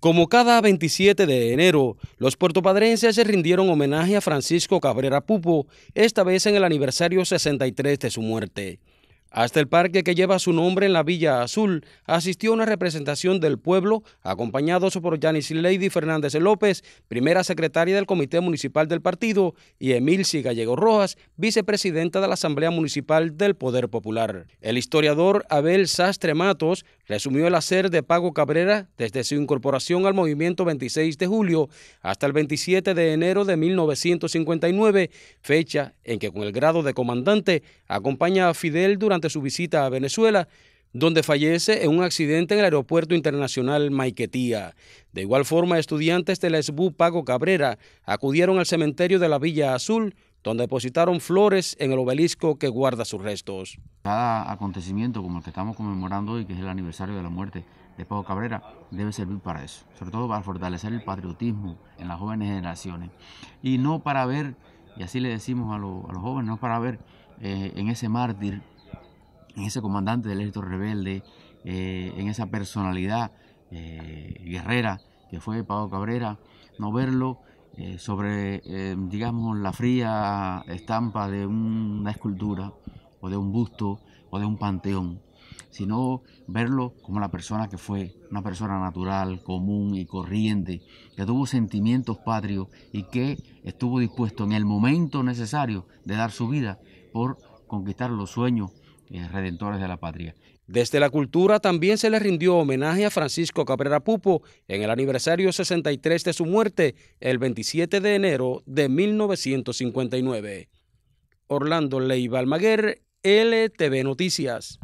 Como cada 27 de enero, los puertopadrenses se rindieron homenaje a Francisco Cabrera Pupo, esta vez en el aniversario 63 de su muerte. Hasta el parque que lleva su nombre en la Villa Azul asistió una representación del pueblo, acompañados por Yanis Lady Fernández López, primera secretaria del Comité Municipal del partido, y Emilci Gallego Rojas, vicepresidenta de la Asamblea Municipal del Poder Popular. El historiador Abel Sastre Matos resumió el hacer de Pago Cabrera desde su incorporación al movimiento 26 de julio hasta el 27 de enero de 1959, fecha en que con el grado de comandante acompaña a Fidel durante su visita a Venezuela, donde fallece en un accidente en el Aeropuerto Internacional Maiquetía. De igual forma, estudiantes de la SBU Pago Cabrera acudieron al cementerio de la Villa Azul, donde depositaron flores en el obelisco que guarda sus restos. Cada acontecimiento como el que estamos conmemorando hoy, que es el aniversario de la muerte de Pago Cabrera, debe servir para eso, sobre todo para fortalecer el patriotismo en las jóvenes generaciones. Y no para ver, y así le decimos a, los jóvenes, no para ver eh, en ese mártir en ese comandante del ejército rebelde, eh, en esa personalidad eh, guerrera que fue Pablo Cabrera, no verlo eh, sobre, digamos, la fría estampa de una escultura o de un busto o de un panteón, sino verlo como la persona que fue, una persona natural, común y corriente, que tuvo sentimientos patrios y que estuvo dispuesto en el momento necesario de dar su vida por conquistar los sueños redentores de la patria. Desde la cultura también se le rindió homenaje a Francisco Cabrera Pupo en el aniversario 63 de su muerte, el 27 de enero de 1959. Orlando Leiva Almaguer, LTV Noticias.